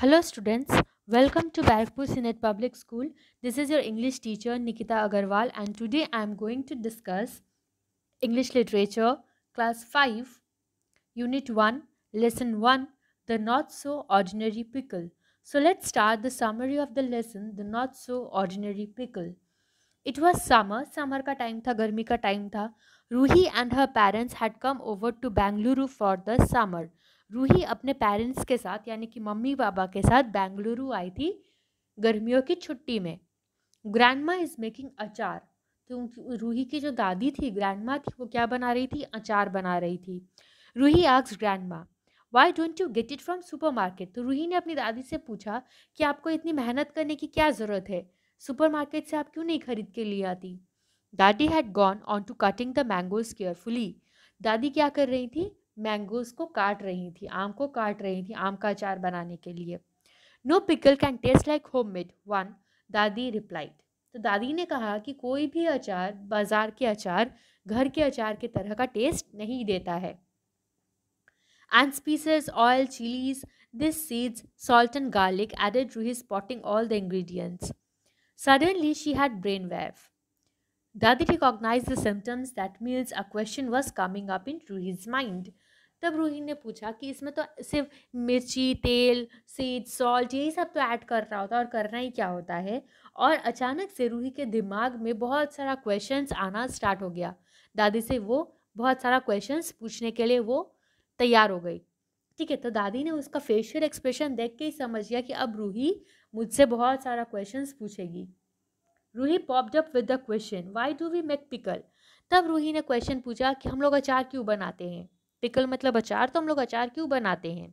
Hello students, welcome to Barakpur Sinet Public School. This is your English teacher Nikita Agarwal and today I am going to discuss English Literature Class 5 Unit 1 Lesson 1 The Not So Ordinary Pickle. So let's start the summary of the lesson The Not So Ordinary Pickle. It was summer, summer ka time tha, garmi ka time tha. Ruhi and her parents had come over to Bangalore for the summer. Ruhi अपने parents के साथ, यानी कि mummy papa के साथ बेंगलुरु आई थी गर्मियों की छुट्टी में। ग्रैंडमा इज़ मेकिंग अचार तो रूही की जो दादी थी ग्रैंडमा थी, वो क्या बना रही थी? अचार बना रही थी। Ruhi asks grandma why don't you get it from supermarket तो रूही ने अपनी दादी से पूछा कि आपको इतनी मेहनत करने की क्या ज़रूरत है? सुपर मार्केट से आप क्यों नहीं खरीद के लिए आती? दादी had gone on to cutting the mangoes carefully दादी क्या कर रही थी? मैंगोज को काट रही थी, आम को काट रही थी, आम का अचार बनाने के लिए। No pickle can taste like homemade one, दादी रिप्लाइड। तो दादी ने कहा कि कोई भी अचार, बाज़ार के अचार, घर के अचार के तरह का टेस्ट नहीं देता है। And spices oil chillies this seeds salt and garlic added to his spotting all the ingredients suddenly she had brain wave Dadi recognized the symptoms that means a question was coming up in Ruhi's mind. तब रूही ने पूछा कि इसमें तो सिर्फ़ मिर्ची, तेल seed salt यही सब तो ऐड कर रहा होता है और करना ही क्या होता है? और अचानक से रूही के दिमाग में बहुत सारा क्वेश्चंस आना स्टार्ट हो गया। दादी से वो बहुत सारा क्वेश्चंस पूछने के लिए वो तैयार हो गई। ठीक है तो दादी ने उसका फेशियल एक्सप्रेशन देख के ही समझ गया कि अब रूही मुझसे बहुत सारा questions पूछेगी। Ruhi popped up with the question why do we make pickle तब रूही ने क्वेश्चन पूछा कि हम लोग अचार क्यों बनाते हैं? पिकल मतलब अचार तो हम लोग अचार क्यों बनाते हैं?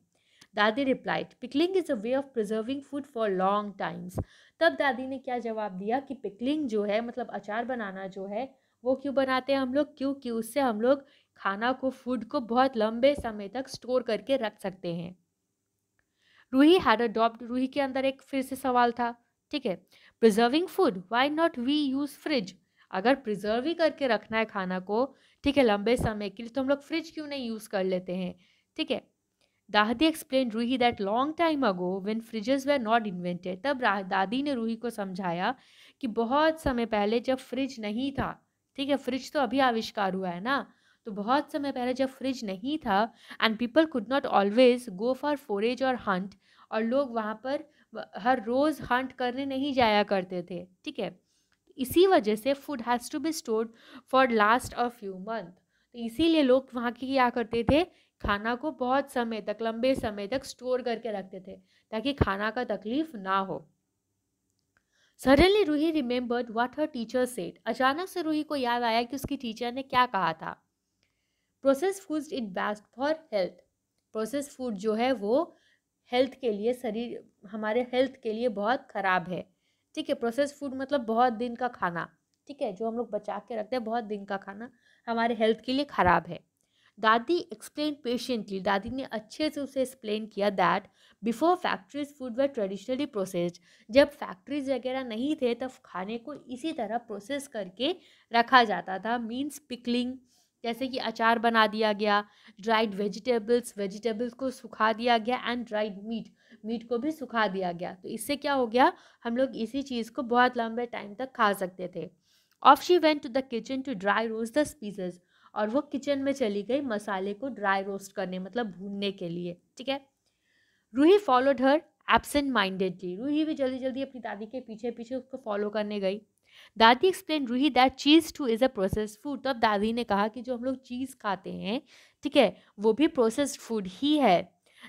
दादी replied pickling is a way of preserving food for long times तब दादी ने क्या जवाब दिया कि पिकलिंग जो है मतलब अचार बनाना जो है, वो क्यों बनाते हैं हम लोग? क्योंकि उससे हम लोग खाना को फ़ूड को बहुत लंबे समय तक स्टोर करके रख सकते हैं। रूही हैड अडॉप्ट रूही के अंदर एक फिर से सवाल था, ठीक है? Preserving food why not we use fridge अगर प्रिजर्व ही करके रखना है खाना को, ठीक है, लंबे समय के लिए तो हम लोग फ्रिज क्यों नहीं यूज़ कर लेते हैं? ठीक है? Dadi explain Ruhi that long time ago when fridges were not invented तब दादी ने रूही को समझाया कि बहुत समय पहले जब फ्रिज नहीं था, ठीक है फ्रिज तो अभी आविष्कार हुआ है ना? तो बहुत समय पहले जब फ्रिज नहीं था and people could not always go for forage और हंट और लोग वहाँ पर हर रोज़ हंट करने नहीं जाया करते थे, ठीक है? इसी वजह से food has to be stored for last a few month तो इसीलिए लोग वहाँ की क्या करते थे? खाना को बहुत समय तक, लंबे समय तक स्टोर करके रखते थे, ताकि खाना का तकलीफ़ ना हो। Suddenly Ruhi remembered what her teacher said अचानक से रूही को याद आया कि उसकी टीचर ने क्या कहा था। Process food it best for health process food जो है वो हेल्थ के लिए, शरीर, हमारे हेल्थ के लिए बहुत ख़राब है। ठीक है प्रोसेस फ़ूड मतलब बहुत दिन का खाना, ठीक है, जो हम लोग बचा के रखते हैं, बहुत दिन का खाना हमारे हेल्थ के लिए ख़राब है। दादी एक्सप्लेन पेशेंटली दादी ने अच्छे से उसे एक्सप्लेन किया that before factories food were traditionally processed जब फैक्ट्रीज वगैरह नहीं थे, तब खाने को इसी तरह प्रोसेस करके रखा जाता था मीन्स पिकलिंग जैसे कि अचार बना दिया गया ड्राइड वेजिटेबल्स वेजिटेबल्स को सुखा दिया गया एंड ड्राइड मीट मीट को भी सुखा दिया गया। तो इससे क्या हो गया? हम लोग इसी चीज़ को बहुत लंबे टाइम तक खा सकते थे। Off she went to the kitchen to dry roast the spices और वो किचन में चली गई मसाले को ड्राई रोस्ट करने मतलब भूनने के लिए, ठीक है? Ruhi followed her absent mindedly Ruhi भी जल्दी जल्दी अपनी दादी के पीछे पीछे उसको फॉलो करने गई। Dadi explain Ruhi that cheese too is a processed food तब दादी ने कहा कि जो हम लोग चीज़ खाते हैं, ठीक है, वो भी प्रोसेस्ड फ़ूड ही है।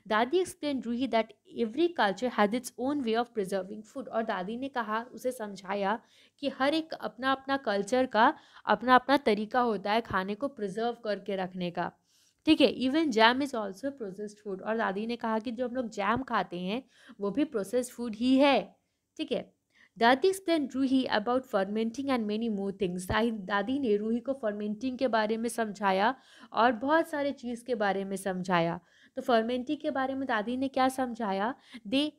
Dadi explain Ruhi that every culture has its own way of preserving food और दादी ने कहा, उसे समझाया कि हर एक अपना अपना कल्चर का अपना अपना तरीका होता है खाने को प्रिजर्व करके रखने का। ठीक है even jam is also processed food और दादी ने कहा कि जो हम लोग जैम खाते हैं, वो भी प्रोसेस्ड फ़ूड ही है। ठीक है Dadi explain Ruhi about fermenting and many more things दादी ने रूही को फर्मेंटिंग के बारे में समझाया और बहुत सारे चीज़ के बारे में समझाया। तो फर्मेंटिंग के बारे में दादी ने क्या समझाया? दे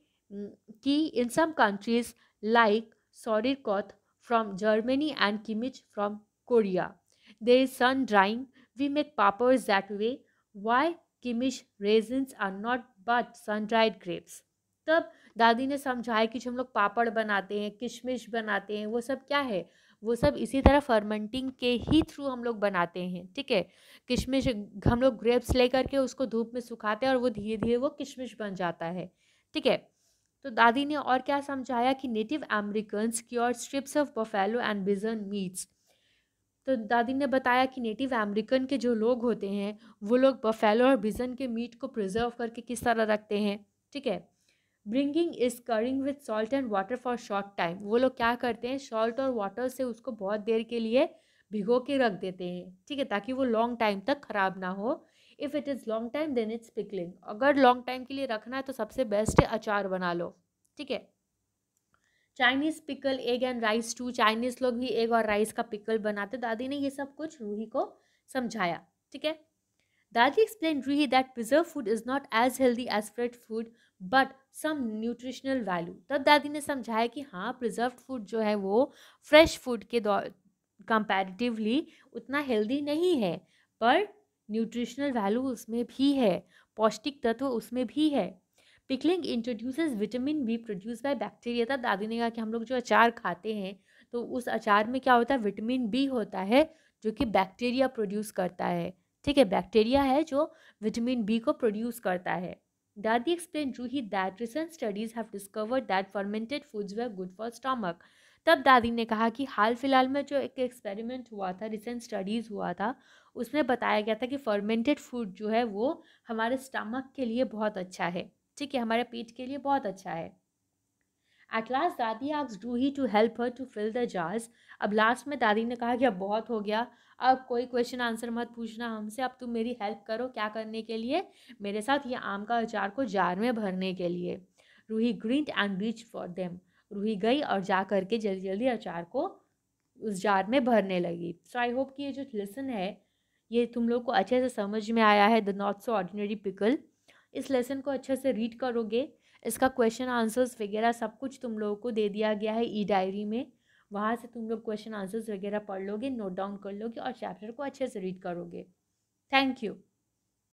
कि in some countries like sauerkraut from Germany and kimchi from Korea there is sun drying we make peppers that way why kishmish raisins are not but sun dried grapes तब दादी ने समझाया कि जो हम लोग पापड़ बनाते हैं, किशमिश बनाते हैं, वो सब क्या है? वो सब इसी तरह फर्मेंटिंग के ही थ्रू हम लोग बनाते हैं, ठीक है? किशमिश हम लोग ग्रेप्स लेकर के उसको धूप में सुखाते हैं और वो धीरे धीरे वो किशमिश बन जाता है, ठीक है? तो दादी ने और क्या समझाया कि native American cure strips of buffalo and bison meats तो दादी ने बताया कि नेटिव अमेरिकन के जो लोग होते हैं, वो लोग बफेलो और बिजन के मीट को प्रिजर्व करके किस तरह रखते हैं, ठीक है? Brining is curing with salt and water for short time वो लोग क्या करते हैं? सॉल्ट और वाटर से उसको बहुत देर के लिए भिगो के रख देते हैं, ठीक है? ताकि वो लॉन्ग टाइम तक ख़राब ना हो। If it is long time then it's pickling अगर लॉन्ग टाइम के लिए रखना है तो सबसे बेस्ट है अचार बना लो, ठीक है? Chinese pickle egg and rice too Chinese लोग भी एग और राइस का पिकल बनाते। दादी ने ये सब कुछ रूही को समझाया, ठीक है? Dadi explain Ruhi that preserve food is not as healthy as fresh food but some nutritional value तब दादी ने समझाया कि हाँ प्रिजर्व फ़ूड जो है वो फ्रेश फ़ूड के कंपैरेटिवली उतना हेल्दी नहीं है, पर न्यूट्रिशनल वैल्यू उसमें भी है, पौष्टिक तत्व उसमें भी है। Pickling introduces vitamin B produce by bacteria था दादी ने कहा कि हम लोग जो अचार खाते हैं तो उस अचार में क्या होता है? विटामिन बी होता है, जो कि बैक्टीरिया प्रोड्यूस करता है। ठीक है बैक्टीरिया है जो विटामिन बी को प्रोड्यूस करता है। दादी explained Ruhi that recent studies have discovered that fermented foods were good for stomach. तब दादी ने कहा कि हाल फ़िलहाल में जो एक एक्सपेरिमेंट हुआ था रिसेंट स्टडीज़ हुआ था, उसमें बताया गया था कि फर्मेंटेड फ़ूड जो है वो हमारे स्टमक के लिए बहुत अच्छा है ठीक है, हमारे पेट के लिए बहुत अच्छा है at last Dadi asks Ruhi to help her to fill the jars अब लास्ट में दादी ने कहा कि अब बहुत हो गया। अब कोई क्वेश्चन आंसर मत पूछना हमसे। अब तुम मेरी हेल्प करो क्या करने के लिए? मेरे साथ ये आम का अचार को जार में भरने के लिए। Ruhi grinned and reached for them Ruhi गई और जा करके जल्दी जल्दी अचार को उस जार में भरने लगी। सो आई होप कि ये जो लेसन है, ये तुम लोग को अच्छे से समझ में आया है the not so ordinary pickle इस लेसन को अच्छे से रीड करोगे, इसका क्वेश्चन आंसर्स वगैरह सब कुछ तुम लोगों को दे दिया गया है ई डायरी में। वहाँ से तुम लोग क्वेश्चन आंसर्स वगैरह पढ़ लोगे, नोट डाउन कर लोगे और चैप्टर को अच्छे से रीड करोगे। Thank you.